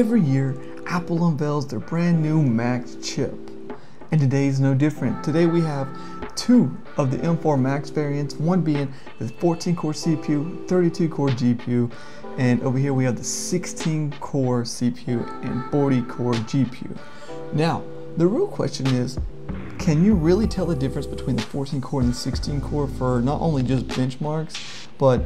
every year, Apple unveils their brand new Mac chip. And today is no different. Today we have two of the M4 Max variants, one being the 14 core CPU, 32 core GPU, and over here we have the 16 core CPU and 40 core GPU. Now, the real question is, can you really tell the difference between the 14 core and the 16 core for not only just benchmarks, but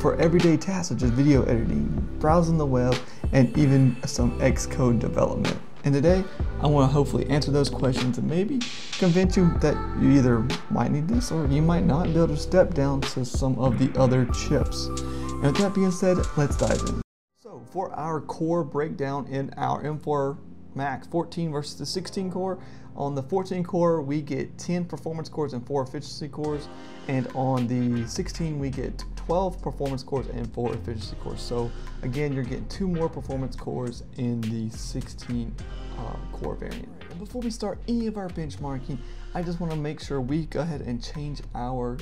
for everyday tasks such as video editing, browsing the web, and even some Xcode development. And today, I want to hopefully answer those questions and maybe convince you that you either might need this or you might not be able to step down to some of the other chips. And with that being said, let's dive in. So for our core breakdown in our M4 Max 14 versus the 16 core, on the 14 core, we get 10 performance cores and 4 efficiency cores. And on the 16, we get 12 performance cores and 4 efficiency cores. So again, you're getting two more performance cores in the 16 uh, core variant. Before we start any of our benchmarking, I just want to make sure we go ahead and change our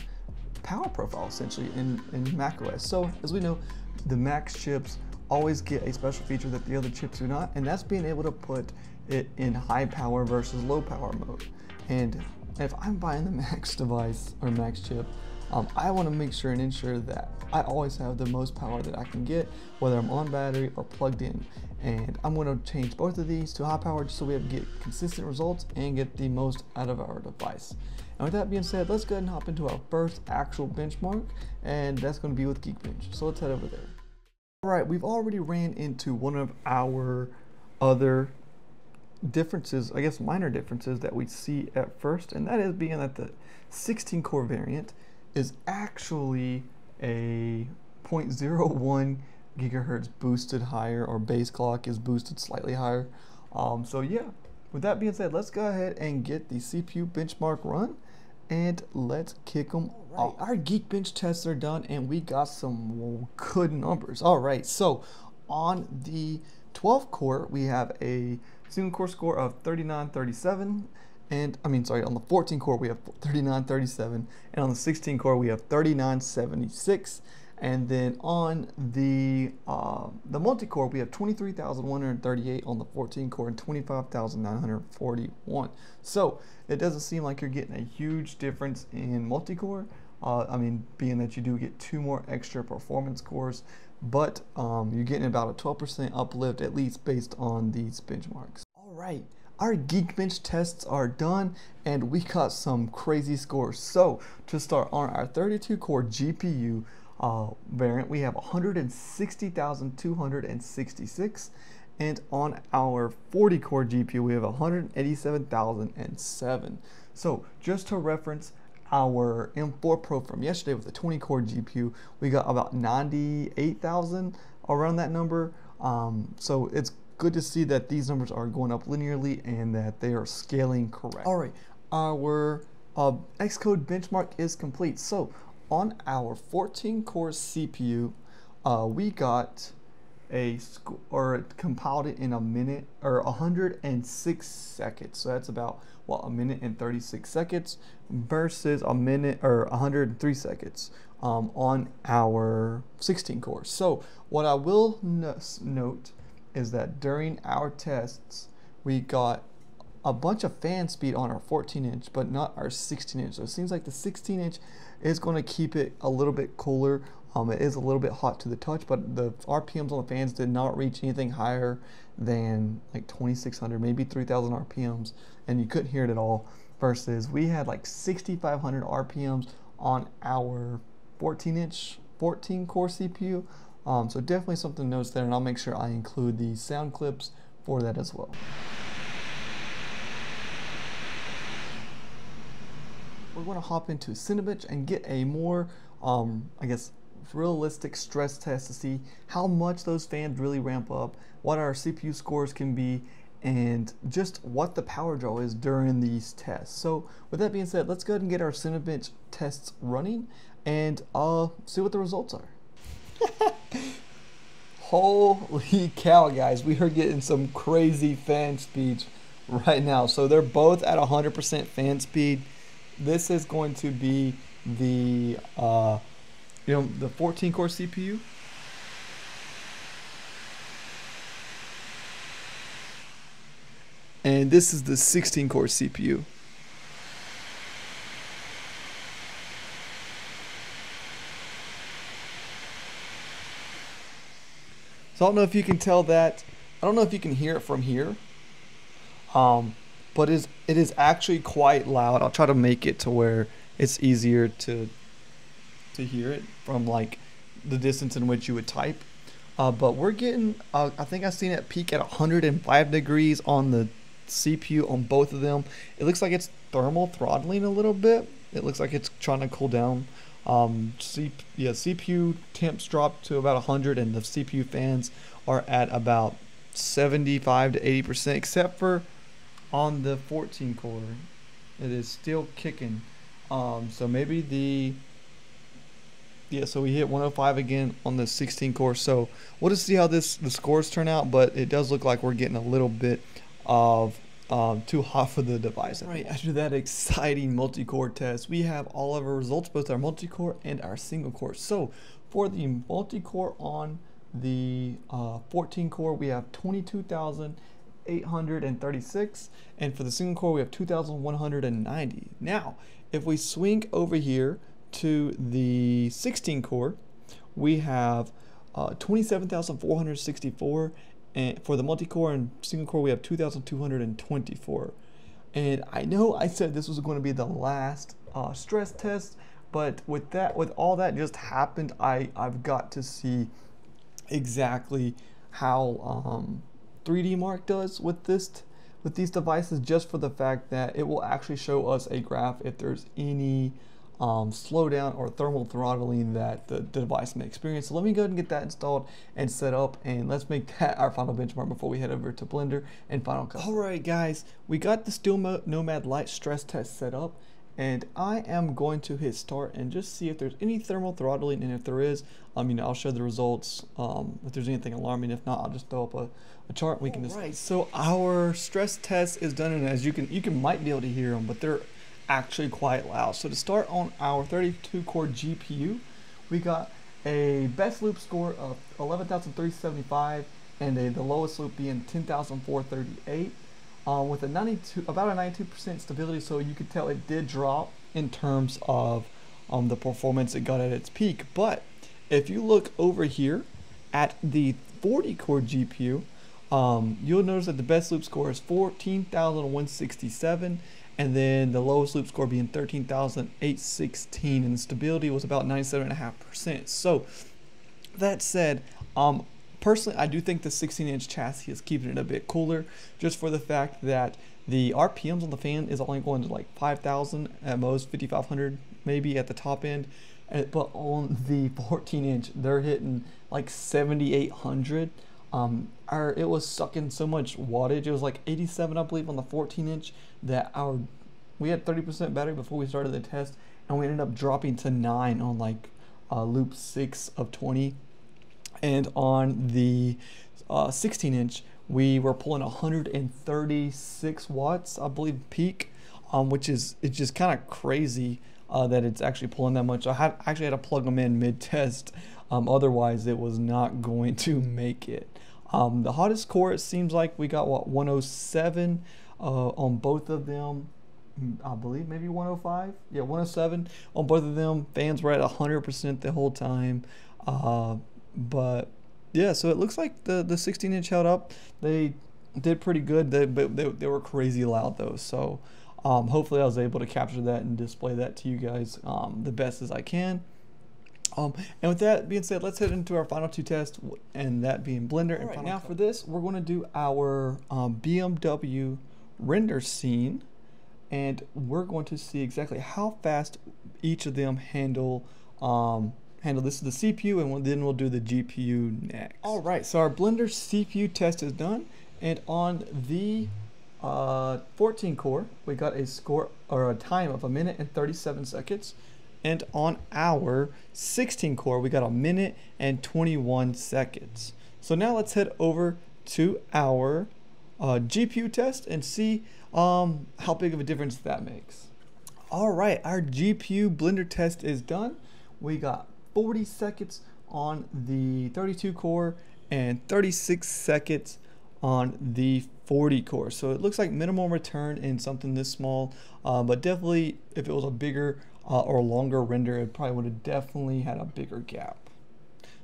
power profile essentially in, in macOS. So as we know, the Max chips always get a special feature that the other chips do not, and that's being able to put it in high power versus low power mode. And if I'm buying the Max device or Max chip, um, I want to make sure and ensure that I always have the most power that I can get, whether I'm on battery or plugged in. And I'm going to change both of these to high power just so we have get consistent results and get the most out of our device. And with that being said, let's go ahead and hop into our first actual benchmark, and that's going to be with Geekbench. So let's head over there. All right, we've already ran into one of our other differences, I guess minor differences that we see at first, and that is being that the 16 core variant is actually a 0.01 gigahertz boosted higher or base clock is boosted slightly higher. Um, so yeah, with that being said, let's go ahead and get the CPU benchmark run and let's kick them off. Our Geekbench tests are done and we got some good numbers. All right, so on the 12 core, we have a single core score of 3937 and I mean sorry on the 14 core we have 3937 and on the 16 core we have 3976 and then on the uh, the multi-core we have 23,138 on the 14 core and 25,941 so it doesn't seem like you're getting a huge difference in multi-core uh, I mean being that you do get two more extra performance cores but um, you're getting about a 12% uplift at least based on these benchmarks. All right, our Geekbench tests are done and we got some crazy scores. So to start on our 32 core GPU uh, variant, we have 160,266 and on our 40 core GPU, we have 187,007. So just to reference, our M4 Pro from yesterday with a 20 core GPU, we got about 98,000 around that number. Um, so it's good to see that these numbers are going up linearly and that they are scaling correct. All right, our uh, Xcode benchmark is complete. So on our 14 core CPU, uh, we got a or compiled it in a minute or 106 seconds. So that's about what a minute and 36 seconds versus a minute or 103 seconds um, on our 16 core. So what I will note is that during our tests we got a bunch of fan speed on our 14 inch, but not our 16 inch. So it seems like the 16 inch is going to keep it a little bit cooler um, it is a little bit hot to the touch, but the RPMs on the fans did not reach anything higher than like 2600, maybe 3000 RPMs, and you couldn't hear it at all. Versus we had like 6500 RPMs on our 14 inch 14 core CPU. Um, so definitely something to notice there, and I'll make sure I include the sound clips for that as well. We're going to hop into Cinebench and get a more, um, I guess, realistic stress test to see how much those fans really ramp up, what our CPU scores can be, and just what the power draw is during these tests. So with that being said, let's go ahead and get our Cinebench tests running and uh, see what the results are. Holy cow, guys, we are getting some crazy fan speeds right now. So they're both at 100% fan speed. This is going to be the uh, you know, the 14 core CPU. and this is the 16 core CPU. I don't know if you can tell that. I don't know if you can hear it from here. Um, but is, it is actually quite loud. I'll try to make it to where it's easier to to hear it from like the distance in which you would type. Uh, but we're getting, uh, I think I've seen it peak at 105 degrees on the CPU on both of them. It looks like it's thermal throttling a little bit. It looks like it's trying to cool down. Um, C- yeah, CPU temps dropped to about 100, and the CPU fans are at about 75 to 80 percent, except for on the 14 core. It is still kicking. Um, so maybe the yeah, so we hit 105 again on the 16 core. So we'll just see how this the scores turn out, but it does look like we're getting a little bit of um, too hot for the device. Right after that exciting multi-core test, we have all of our results, both our multi-core and our single core. So for the multi-core on the uh, 14 core, we have 22,836, and for the single core, we have 2,190. Now, if we swing over here to the 16 core, we have uh, 27,464 and for the multi-core and single core we have 2,224 and I know I said this was going to be the last uh, stress test but with that with all that just happened I I've got to see exactly how um, 3D Mark does with this with these devices just for the fact that it will actually show us a graph if there's any um, slowdown or thermal throttling that the, the, device may experience. So let me go ahead and get that installed and set up and let's make that our final benchmark before we head over to Blender and Final Cut. Alright guys, we got the Steel Nomad Light stress test set up and I am going to hit start and just see if there's any thermal throttling and if there is, um, you know, I'll show the results um, if there's anything alarming. If not, I'll just throw up a, a chart. We can just. Right. So our stress test is done, and as you can, you can might be able to hear them, but they're actually quite loud. So to start on our 32 core GPU, we got a best loop score of 11,375 and a, the lowest loop being 10,438 uh, with a 92 about a 92% stability so you could tell it did drop in terms of um, the performance it got at its peak but if you look over here at the 40 core GPU um, you'll notice that the best loop score is 14,167 and then the lowest loop score being 13,816 and the stability was about 97.5%. So that said, um, personally I do think the 16 inch chassis is keeping it a bit cooler just for the fact that the RPMs on the fan is only going to like 5,000 at most 5,500 maybe at the top end but on the 14 inch they're hitting like 7,800 um, our it was sucking so much wattage. It was like 87, I believe, on the 14 inch that our we had 30% battery before we started the test, and we ended up dropping to nine on like uh, loop six of 20, and on the uh, 16 inch we were pulling 136 watts, I believe, peak, um, which is it's just kind of crazy. Uh, that it's actually pulling that much. I had actually had to plug them in mid test, um, otherwise it was not going to make it. Um, the hottest core, it seems like we got what 107 uh, on both of them. I believe maybe 105. Yeah, 107 on both of them. Fans were at 100% the whole time. Uh, but yeah, so it looks like the the 16 inch held up. They did pretty good. They but they, they were crazy loud though. So um, hopefully I was able to capture that and display that to you guys um, the best as I can. Um, and with that being said, let's head into our final two tests, and that being Blender. All and right, now cut. for this, we're going to do our um, BMW render scene, and we're going to see exactly how fast each of them handle um, handle this is the CPU, and then we'll do the GPU next. All right, so our Blender CPU test is done, and on the uh, 14 core, we got a score or a time of a minute and 37 seconds. And on our 16 core, we got a minute and 21 seconds. So now let's head over to our uh, GPU test and see um, how big of a difference that makes. All right, our GPU Blender test is done. We got 40 seconds on the 32 core and 36 seconds on the 40 core. So it looks like minimal return in something this small, uh, but definitely if it was a bigger uh, or longer render, it probably would have definitely had a bigger gap.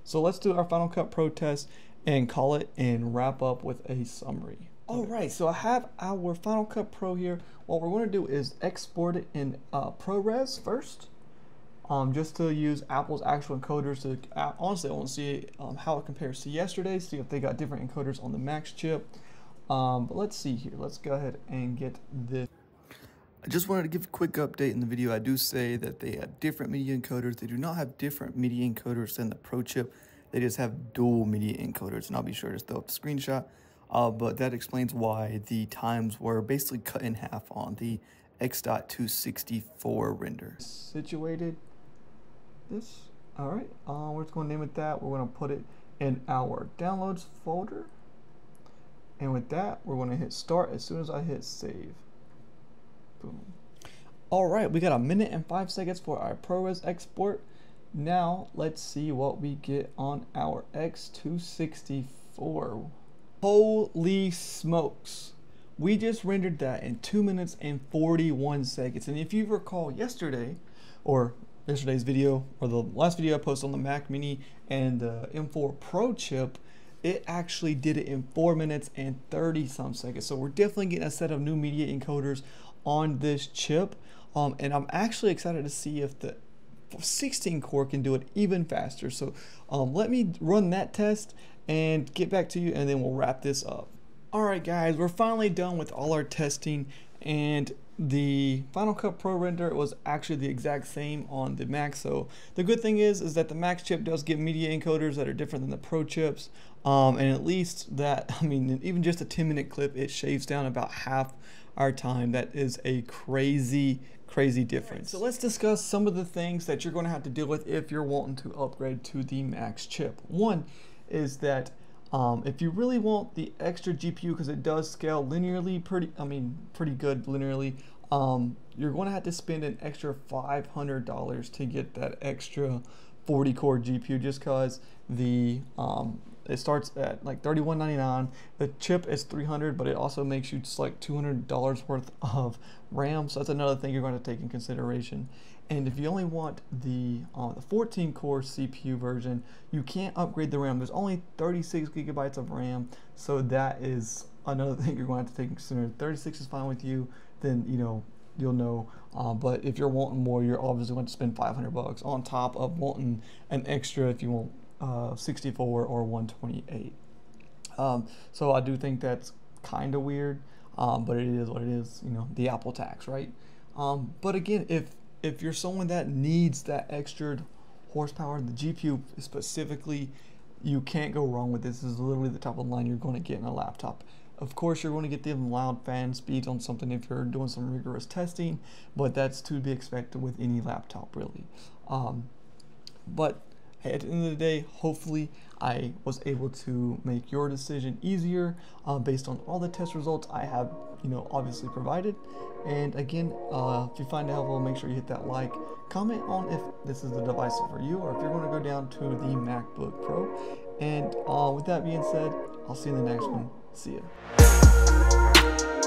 So let's do our Final Cut Pro test and call it and wrap up with a summary. All right, so I have our Final Cut Pro here. What we're going to do is export it in uh, ProRes first, um, just to use Apple's actual encoders. To uh, honestly, I want to see um, how it compares to yesterday. See if they got different encoders on the Max chip. Um, but let's see here. Let's go ahead and get this. I just wanted to give a quick update in the video. I do say that they have different media encoders. They do not have different media encoders than the Pro chip. They just have dual media encoders, and I'll be sure to throw up the screenshot. Uh, but that explains why the times were basically cut in half on the X.264 render. Situated this, all right, uh, we're just gonna name it that. We're gonna put it in our downloads folder. And with that, we're gonna hit start as soon as I hit save. Boom. All right, we got a minute and five seconds for our ProRes export. Now let's see what we get on our X264. Holy smokes. We just rendered that in 2 minutes and 41 seconds. And if you recall yesterday, or yesterday's video, or the last video I posted on the Mac Mini and the M4 Pro chip, it actually did it in 4 minutes and 30 some seconds. So we're definitely getting a set of new media encoders on this chip. Um, and I'm actually excited to see if the 16 core can do it even faster. So um, let me run that test and get back to you and then we'll wrap this up. Alright guys, we're finally done with all our testing and the Final Cut Pro render was actually the exact same on the Mac. So the good thing is, is that the Mac chip does get media encoders that are different than the Pro chips. Um, and at least that, I mean, even just a 10 minute clip, it shaves down about half our time. That is a crazy, crazy difference. Right, so let's discuss some of the things that you're going to have to deal with if you're wanting to upgrade to the Max chip. One is that um, if you really want the extra GPU, because it does scale linearly pretty, I mean, pretty good linearly, um, you're going to have to spend an extra $500 to get that extra 40 core GPU just because the um, it starts at like $31.99 the chip is 300 but it also makes you just like $200 worth of RAM so that's another thing you're going to take in consideration. And if you only want the uh, the 14 core CPU version you can't upgrade the RAM. There's only 36 gigabytes of RAM so that is another thing you're going to have to take in consideration. 36 is fine with you then you know you'll know. Uh, but if you're wanting more, you're obviously going to spend 500 bucks on top of wanting an extra if you want uh, 64 or 128. Um, so I do think that's kind of weird, um, but it is what it is. You know, the Apple tax, right? Um, but again, if if you're someone that needs that extra horsepower, the GPU specifically, you can't go wrong with this. This is literally the top of the line you're going to get in a laptop. Of course, you're going to get the loud fan speeds on something if you're doing some rigorous testing, but that's to be expected with any laptop, really. Um, but at the end of the day, hopefully, I was able to make your decision easier uh, based on all the test results I have, you know, obviously provided. And again, uh, if you find it helpful, make sure you hit that like. Comment on if this is the device for you, or if you're going to go down to the MacBook Pro. And uh, with that being said, I'll see you in the next one. See ya.